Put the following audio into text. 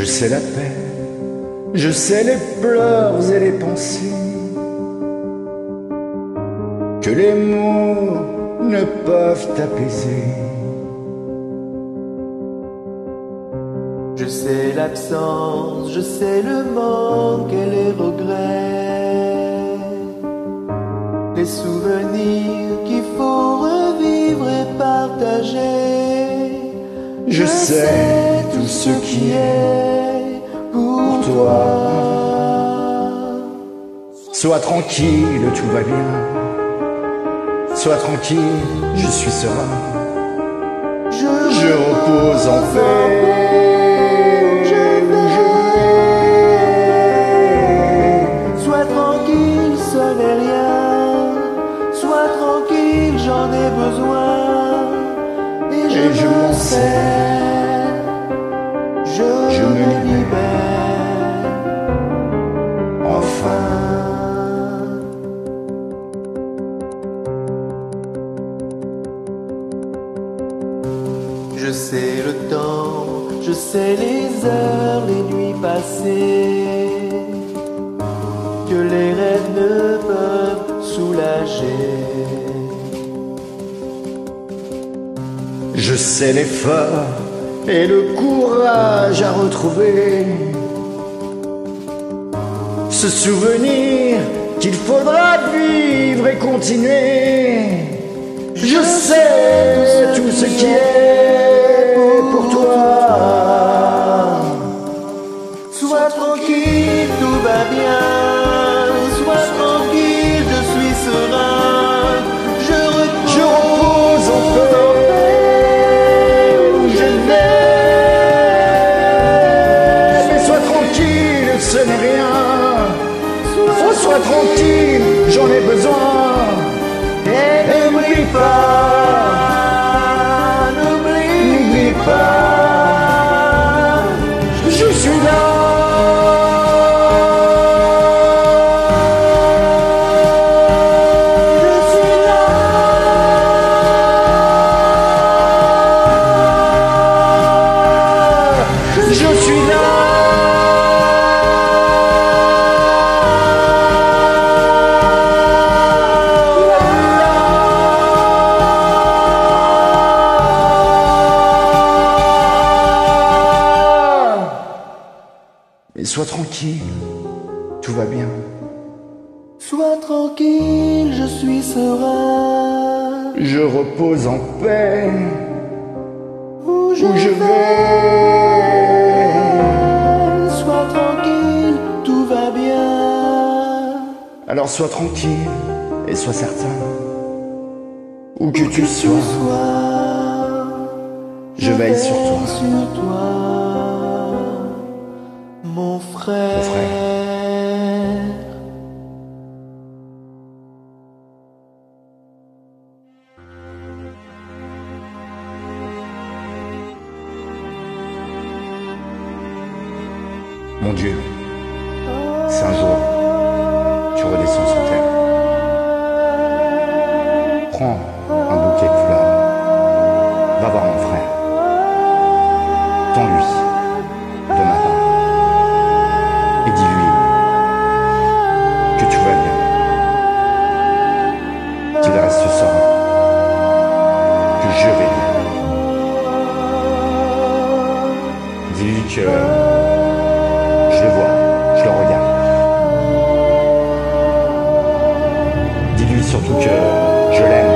Je sais la paix, je sais les pleurs et les pensées. Que les mots ne peuvent apaiser. Je sais l'absence, je sais le manque et les regrets, les souvenirs qu'il faut revivre et partager. Je sais tout ce qui est pour toi. Sois tranquille, tout va bien. Sois tranquille, je suis serein. Je repose en paix. Tranquille, ce n'est rien. Sois tranquille, j'en ai besoin. Et je, Et je m'en m'en sers. Je sais le temps, je sais les heures, les nuits passées, que les rêves ne peuvent soulager. je sais l'effort et le courage à retrouver. Ce souvenir qu'il faudra vivre et continuer. Je sais tout ce qui est tranquille, tout va bien. Sois tranquille, je suis serein. Je repose, Je repose en paix où je vais. Mais sois tranquille, ce n'est rien. Oh, sois tranquille, j'en ai besoin. Et n'oublie pas, sois tranquille, tout va bien. Sois tranquille, je suis serein. Je repose en paix Où je, où je vais. Sois tranquille, tout va bien. Alors sois tranquille et sois certain. Où que tu sois, sois, je veille sur toi. sur toi, Mon Dieu, c'est un jour, tu redescends sur terre. Prends un bouquet de fleurs. Va voir mon frère. Tends-lui de ma part. Et dis-lui que tu vas bien. Qu'il reste serein. Que je vais bien. Dis-lui que tout cœur. Je l'aime.